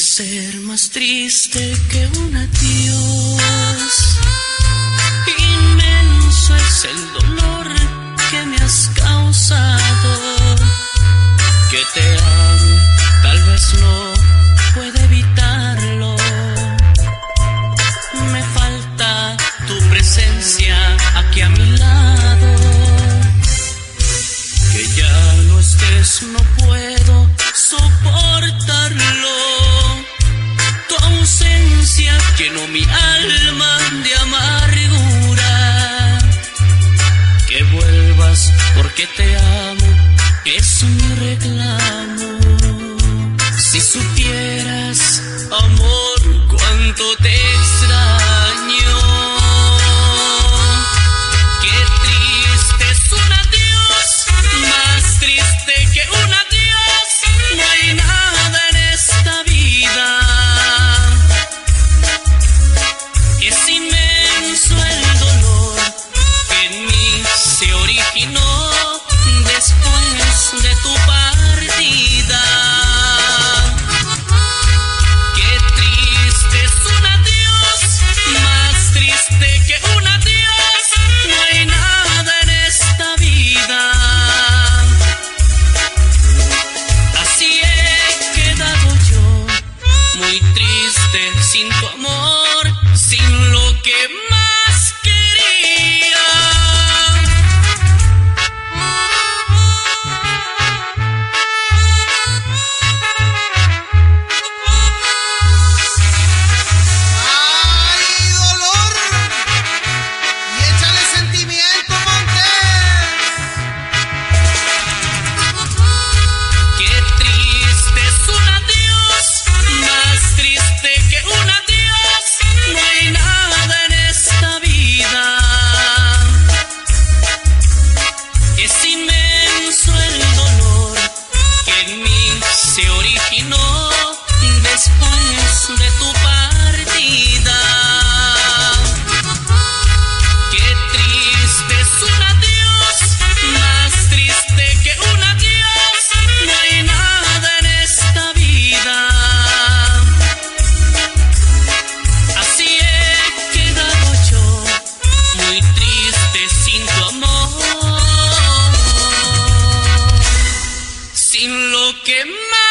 ser más triste que un adiós. Inmenso es el dolor que me has causado. Que te amo, tal vez no puede evitarlo. Me falta tu presencia aquí a mi lado. Que ya no estés, no puedo mi alma de amargura. Que vuelvas porque te amo, es mi reclamo. Sin tu amor, sin lo que más sin lo que más